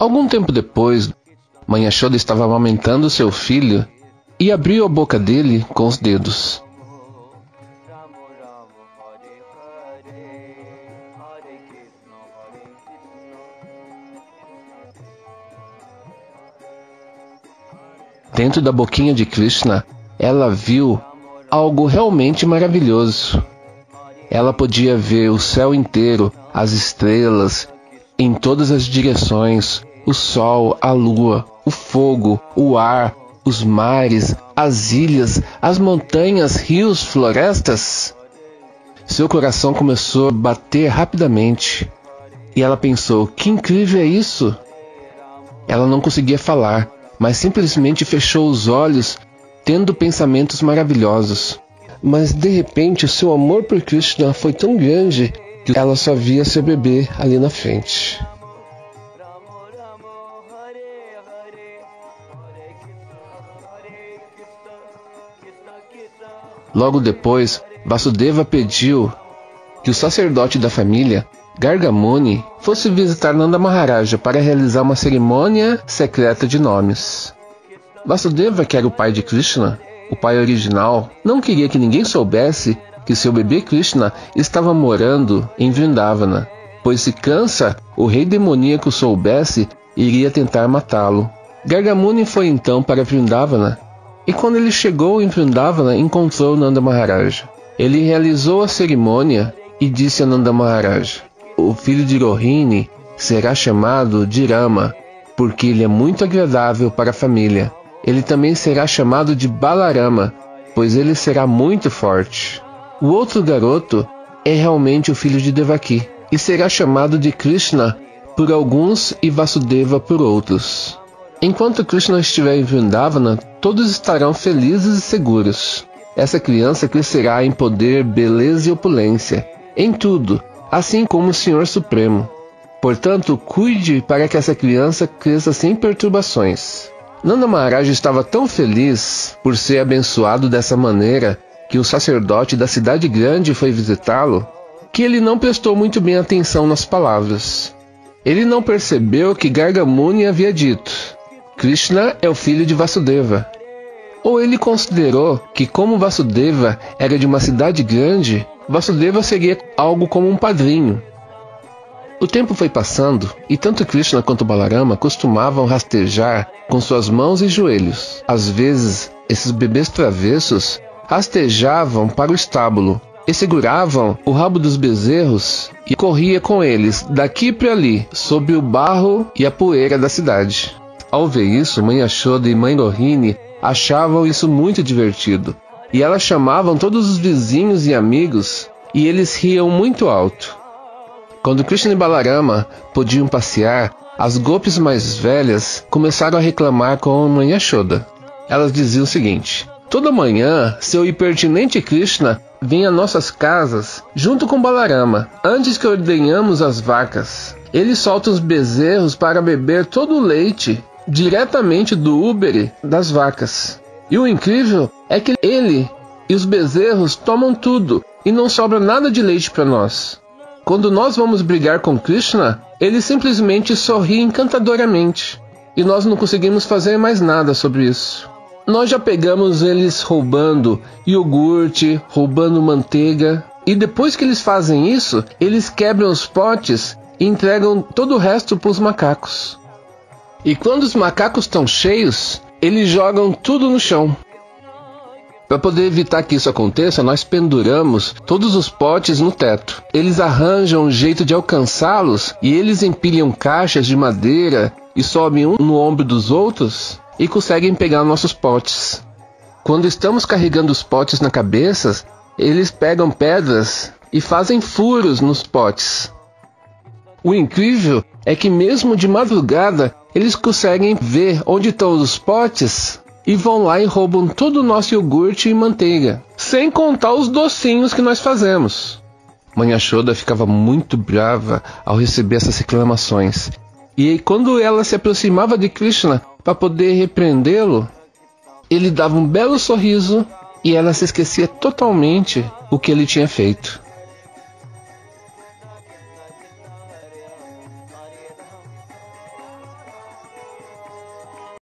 Algum tempo depois, Mãe Yashoda estava amamentando seu filho e abriu a boca dele com os dedos. Dentro da boquinha de Krishna, ela viu algo realmente maravilhoso. Ela podia ver o céu inteiro, as estrelas, em todas as direções, o sol, a lua, o fogo, o ar, os mares, as ilhas, as montanhas, rios, florestas. Seu coração começou a bater rapidamente e ela pensou: que incrível é isso! Ela não conseguia falar, mas simplesmente fechou os olhos, tendo pensamentos maravilhosos. Mas de repente, seu amor por Krishna foi tão grande que ela só via seu bebê ali na frente. Logo depois, Vasudeva pediu que o sacerdote da família, Gargamuni, fosse visitar Nanda Maharaja para realizar uma cerimônia secreta de nomes. Vasudeva, que era o pai de Krishna, o pai original, não queria que ninguém soubesse que seu bebê Krishna estava morando em Vrindavana, pois se Kansa, o rei demoníaco, soubesse, iria tentar matá-lo. Gargamuni foi então para Vrindavana e quando ele chegou em Vrindavana, encontrou Nanda Maharaj. Ele realizou a cerimônia e disse a Nanda Maharaj: O filho de Rohini será chamado de Rama, porque ele é muito agradável para a família. Ele também será chamado de Balarama, pois ele será muito forte. O outro garoto é realmente o filho de Devaki e será chamado de Krishna por alguns e Vasudeva por outros. Enquanto Krishna estiver em Vrindavana, todos estarão felizes e seguros. Essa criança crescerá em poder, beleza e opulência, em tudo, assim como o Senhor Supremo. Portanto, cuide para que essa criança cresça sem perturbações. Nanda Maharaj estava tão feliz por ser abençoado dessa maneira que o sacerdote da cidade grande foi visitá-lo, que ele não prestou muito bem atenção nas palavras. Ele não percebeu que Gargamuni havia dito: Krishna é o filho de Vasudeva. Ou ele considerou que, como Vasudeva era de uma cidade grande, Vasudeva seria algo como um padrinho. O tempo foi passando e tanto Krishna quanto Balarama costumavam rastejar com suas mãos e joelhos. Às vezes, esses bebês travessos rastejavam para o estábulo e seguravam o rabo dos bezerros e corria com eles daqui para ali, sob o barro e a poeira da cidade. Ao ver isso, Mãe Ashoda e Mãe Rohini achavam isso muito divertido. E elas chamavam todos os vizinhos e amigos e eles riam muito alto. Quando Krishna e Balarama podiam passear, as golpes mais velhas começaram a reclamar com a Mãe Ashoda. Elas diziam o seguinte: Toda manhã, seu impertinente Krishna vem a nossas casas junto com Balarama, antes que ordenhamos as vacas. Ele solta os bezerros para beber todo o leite diretamente do úbere das vacas. E o incrível é que ele e os bezerros tomam tudo e não sobra nada de leite para nós. Quando nós vamos brigar com Krishna, ele simplesmente sorri encantadoramente e nós não conseguimos fazer mais nada sobre isso. Nós já pegamos eles roubando iogurte, roubando manteiga, e depois que eles fazem isso, eles quebram os potes e entregam todo o resto para os macacos. E quando os macacos estão cheios, eles jogam tudo no chão. Para poder evitar que isso aconteça, nós penduramos todos os potes no teto. Eles arranjam um jeito de alcançá-los e eles empilham caixas de madeira e sobem um no ombro dos outros e conseguem pegar nossos potes. Quando estamos carregando os potes na cabeça, eles pegam pedras e fazem furos nos potes. O incrível é que mesmo de madrugada eles conseguem ver onde estão os potes e vão lá e roubam todo o nosso iogurte e manteiga, sem contar os docinhos que nós fazemos. Mãe Ashoda ficava muito brava ao receber essas reclamações. E quando ela se aproximava de Krishna para poder repreendê-lo, ele dava um belo sorriso e ela se esquecia totalmente o que ele tinha feito.